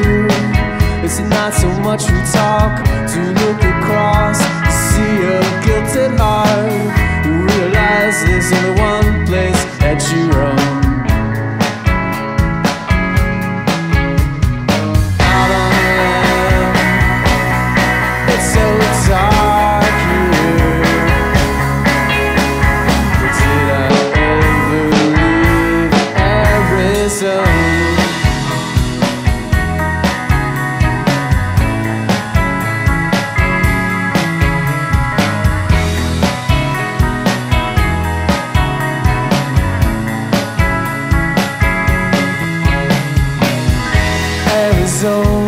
do. It's not so much we talk to look across. old